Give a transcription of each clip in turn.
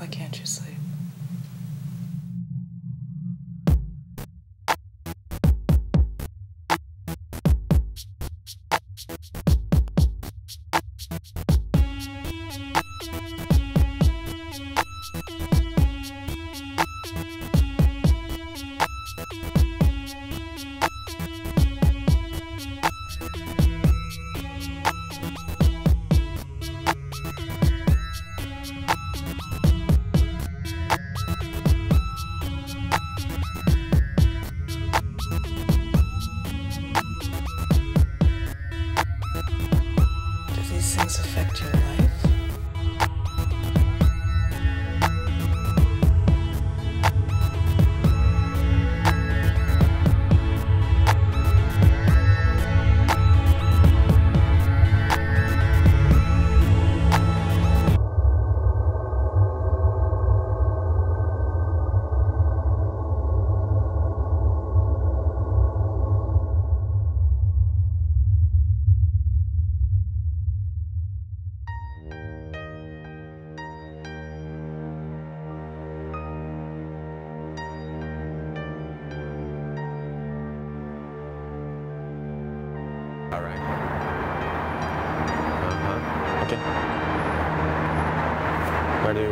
Why can't you sleep?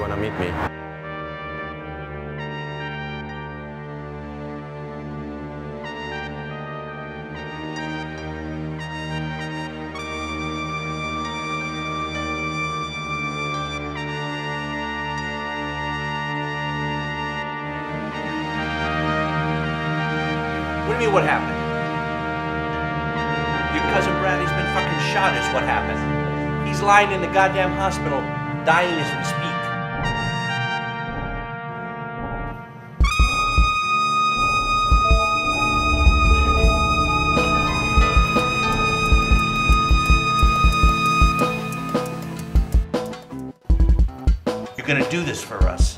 Want to meet me? What do you mean, what happened? Your cousin Bradley's been fucking shot, is what happened. He's lying in the goddamn hospital, dying as we speak. Do this for us.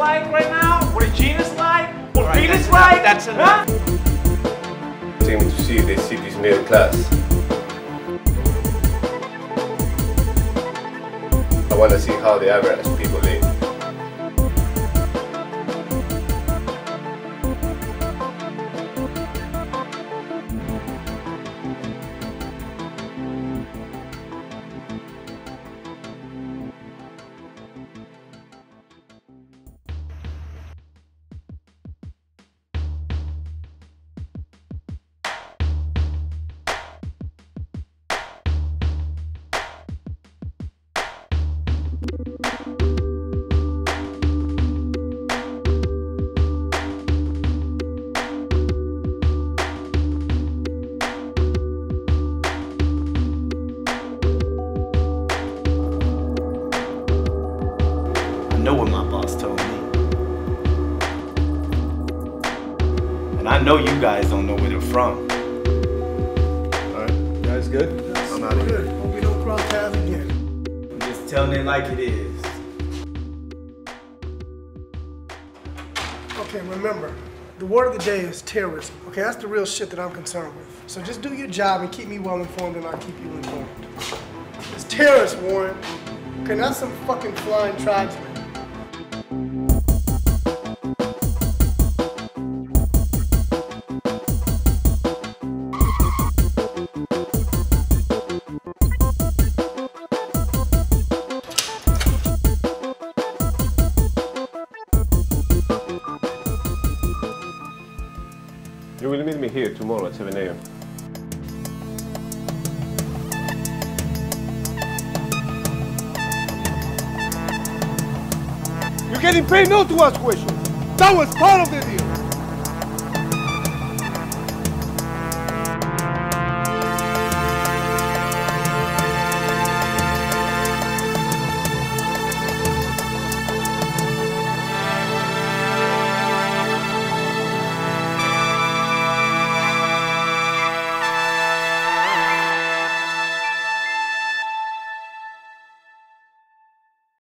Like right now? What Regina's like? What All right, Peter's that's like? enough, that's enough. Huh? Seem to see the city's middle class. I want to see how the average people live. Know what my boss told me. And I know you guys don't know where they're from. Alright, you guys good? I'm out of here. Hope we don't cross paths again. I'm just telling it like it is. Okay, remember, the word of the day is terrorism. Okay, that's the real shit that I'm concerned with. So just do your job and keep me well informed, and I'll keep you informed. It's terrorists, Warren. Okay, not some fucking flying tribesmen. Me here tomorrow at 7 a.m. You're getting paid not to ask questions. That was part of the deal.